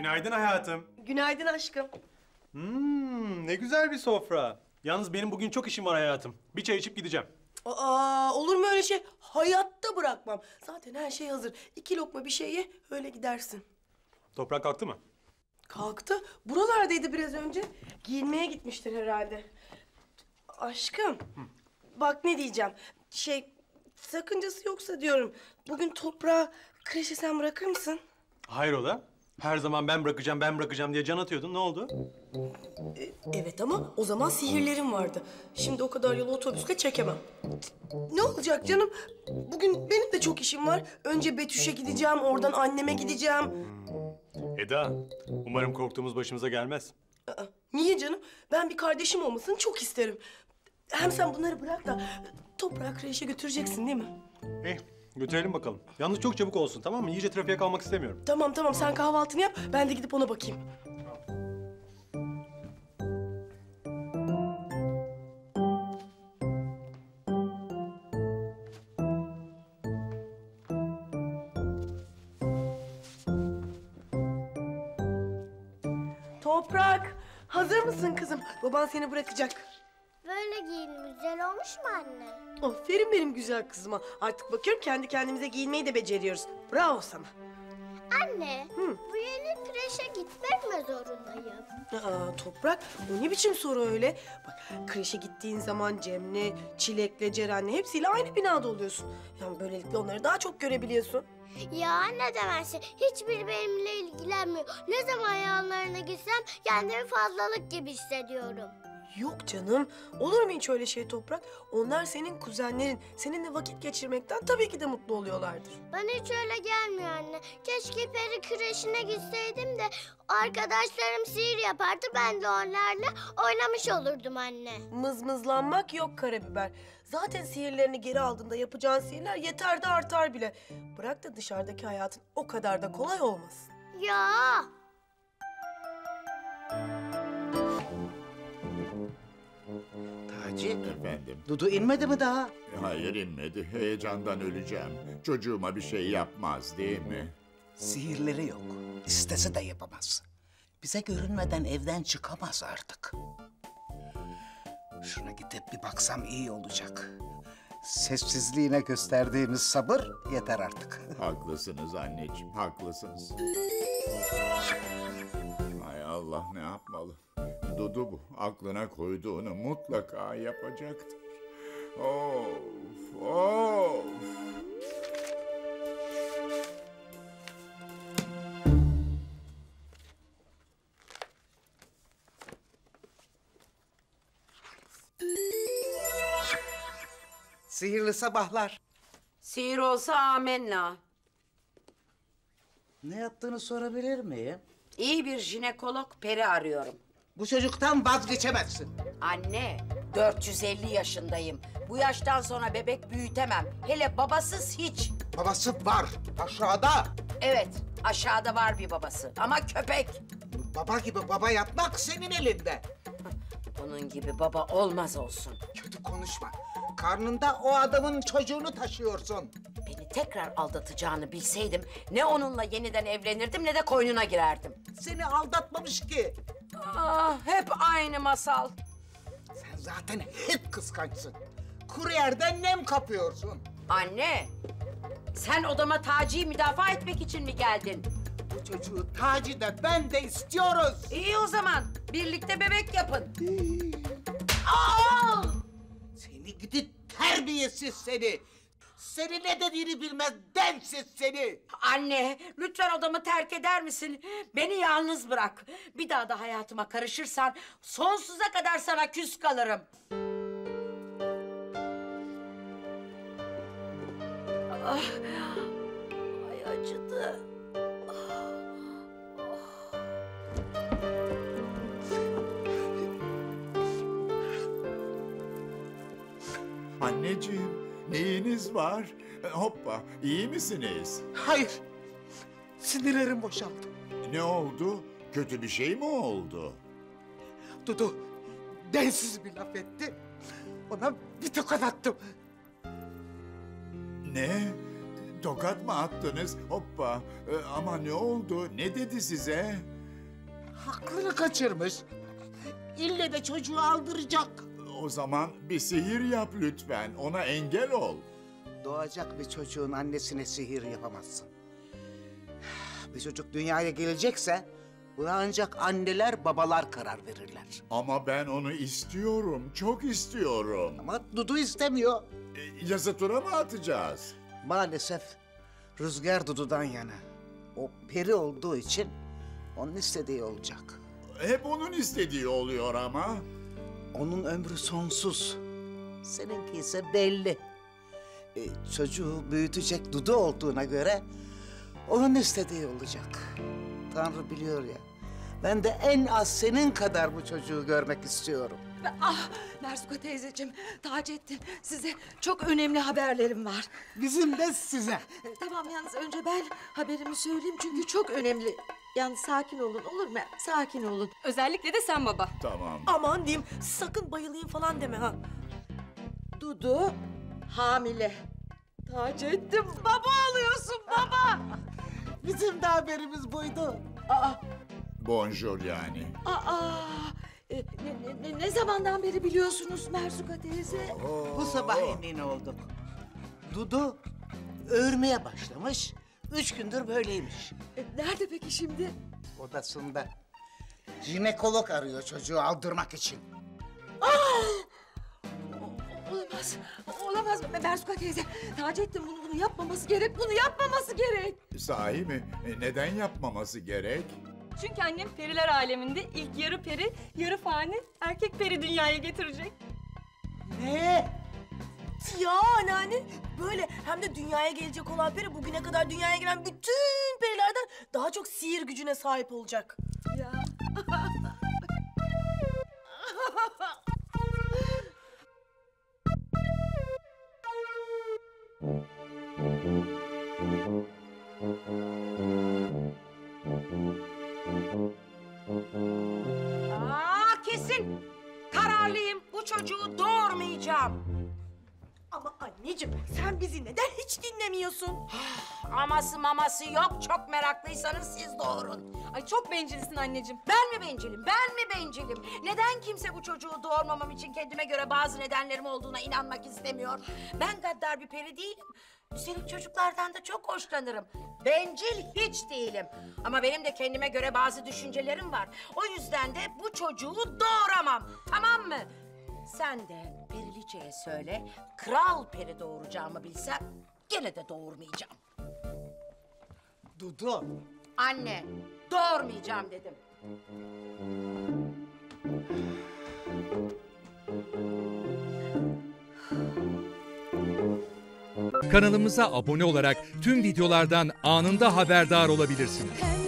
Günaydın hayatım. Günaydın aşkım. Hmm, ne güzel bir sofra. Yalnız benim bugün çok işim var hayatım. Bir çay içip gideceğim. Aa, olur mu öyle şey? Hayatta bırakmam. Zaten her şey hazır. İki lokma bir şey ye, öyle gidersin. Toprak kalktı mı? Kalktı. Buralardaydı biraz önce. Giyinmeye gitmiştir herhalde. Aşkım, bak ne diyeceğim. Şey, sakıncası yoksa diyorum. Bugün toprağı kreşe sen bırakır mısın? Hayrola? Her zaman ben bırakacağım, ben bırakacağım diye can atıyordun. Ne oldu? Evet ama o zaman sihirlerim vardı. Şimdi o kadar yolu otobüsle çekemem. Ne olacak canım? Bugün benim de çok işim var. Önce Betüş'e gideceğim, oradan anneme gideceğim. Eda, umarım korktuğumuz başımıza gelmez. Aa, niye canım? Ben bir kardeşim olmasını çok isterim. Hem sen bunları bırak da toprağı kreşe götüreceksin değil mi? İyi, götürelim bakalım. Yalnız çok çabuk olsun tamam mı? İyice trafiğe kalmak istemiyorum. Tamam tamam sen kahvaltını yap. Ben de gidip ona bakayım. Toprak, hazır mısın kızım? Baban seni bırakacak. Böyle giyinim güzel olmuş mu anne? Aferin benim güzel kızıma. Artık bakıyorum kendi kendimize giyinmeyi de beceriyoruz. Bravo sana. Anne, bu yeni kreşe gitmek mi zorundayım? Aa, Toprak, o ne biçim soru öyle? Bak, kreşe gittiğin zaman Cem'le, Çilek'le, Ceren'le hepsiyle aynı binada oluyorsun. Yani böylelikle onları daha çok görebiliyorsun. Ya anne demezsin, hiçbiri benimle ilgilenmiyor. Ne zaman yanlarına gitsem kendimi fazlalık gibi hissediyorum. Yok canım, olur mu hiç öyle şey Toprak? Onlar senin kuzenlerin, seninle vakit geçirmekten tabii ki de mutlu oluyorlardır. Bana hiç öyle gelmiyor anne. Keşke peri kreşine gitseydim de arkadaşlarım sihir yapardı. Ben de onlarla oynamış olurdum anne. Mızmızlanmak yok karabiber. Zaten sihirlerini geri aldığında yapacağın sihirler yeter de artar bile. Bırak da dışarıdaki hayatın o kadar da kolay olmasın. Ya Taci, Efendim? Dudu inmedi mi daha? Hayır inmedi. Heyecandan öleceğim. Çocuğuma bir şey yapmaz değil mi? Sihirleri yok. İstese de yapamaz. Bize görünmeden evden çıkamaz artık. Şuna gidip bir baksam iyi olacak. Sessizliğine gösterdiğiniz sabır yeter artık. Haklısınız anneciğim, haklısınız. Allah ne yapmalı? Dudu bu. Aklına koyduğunu mutlaka yapacaktır. Of, of. Sihirli sabahlar. Sihir olsa amenna. Ne yaptığını sorabilir miyim? İyi bir jinekolog peri arıyorum. Bu çocuktan vazgeçemezsin. Anne, 450 yaşındayım. Bu yaştan sonra bebek büyütemem. Hele babasız hiç. Babası var, aşağıda. Evet, aşağıda var bir babası ama köpek. Baba gibi baba yapmak senin elinde. Bunun gibi baba olmaz olsun. Kötü konuşma. Karnında o adamın çocuğunu taşıyorsun. Beni tekrar aldatacağını bilseydim ne onunla yeniden evlenirdim ne de koynuna girerdim. Seni aldatmamış ki. Ah, hep aynı masal. Sen zaten hep kıskançsın. Kuru yerden nem kapıyorsun. Anne, sen odama Taci'yi müdafaa etmek için mi geldin? Bu çocuğu Taci de ben de istiyoruz. İyi o zaman, birlikte bebek yapın. Aa! Seni gidi terbiyesiz seni. Seni ne dediğini bilmez densiz seni. Anne, lütfen odamı terk eder misin? Beni yalnız bırak. Bir daha da hayatıma karışırsan sonsuza kadar sana küs kalırım. Ah, ay acıdı. Anneciğim, neyiniz var? Hoppa, iyi misiniz? Hayır. Sinirlerim boşaldı. Ne oldu? Kötü bir şey mi oldu? Dudu densiz bir laf etti. Ona bir tokat attım. Ne? Tokat mı attınız? Hoppa. E, ama ne oldu? Ne dedi size? Aklını kaçırmış. İlle de çocuğu aldıracak. O zaman bir sihir yap lütfen. Ona engel ol. Doğacak bir çocuğun annesine sihir yapamazsın. Bir çocuk dünyaya gelecekse buna ancak anneler babalar karar verirler. Ama ben onu istiyorum. Çok istiyorum. Ama Dudu istemiyor. E, yazı mı atacağız? Maalesef Rüzgar Dudu'dan yana. O peri olduğu için onun istediği olacak. Hep onun istediği oluyor ama. Onun ömrü sonsuz. Seninki ise belli. E, çocuğu büyütecek Dudu olduğuna göre onun istediği olacak. Tanrı biliyor ya. Ben de en az senin kadar bu çocuğu görmek istiyorum. Ah Merzuka teyzeciğim, Taceddin size çok önemli haberlerim var. Bizim de size. Tamam yalnız önce ben haberimi söyleyeyim çünkü çok önemli. Yalnız sakin olun olur mu? Sakin olun. Özellikle de sen baba. Tamam. Aman diyeyim sakın bayılayım falan deme ha. Dudu hamile. Taceddin baba oluyorsun baba. Bizim de haberimiz buydu. Aa, Bonjour yani. aa. E, ne, ne- ne, ne zamandan beri biliyorsunuz Merzuka teyze? Bu sabah emin olduk. Dudu örmeye başlamış. Üç gündür böyleymiş. E, nerede peki şimdi? Odasında. Jinekolog arıyor çocuğu aldırmak için. Olamaz. Olamaz Merzuka teyze. Taceddin bunu bunu yapmaması gerek. Bunu yapmaması gerek. Sahi mi? E, neden yapmaması gerek? Çünkü annem periler aleminde ilk yarı peri, yarı fani erkek peri dünyaya getirecek. Ne? Ya anneanne böyle hem de dünyaya gelecek olan peri bugüne kadar dünyaya gelen bütün perilerden daha çok sihir gücüne sahip olacak. Ya. Aa kesin. Kararlıyım. Bu çocuğu doğurmayacağım. Anneciğim sen bizi neden hiç dinlemiyorsun? Aması maması yok. Çok meraklıysanız siz doğurun. Ay çok bencilsin anneciğim. Ben mi bencilim? Ben mi bencilim? Neden kimse bu çocuğu doğurmamam için kendime göre bazı nedenlerim olduğuna inanmak istemiyor? Ben gaddar bir peri değilim. Üstelik çocuklardan da çok hoşlanırım. Bencil hiç değilim. Ama benim de kendime göre bazı düşüncelerim var. O yüzden de bu çocuğu doğuramam. Tamam mı? Sen de Periliçe'ye söyle, kral peri doğuracağımı bilsem gene de doğurmayacağım. Dudu. Anne, doğurmayacağım dedim. Kanalımıza abone olarak tüm videolardan anında haberdar olabilirsiniz.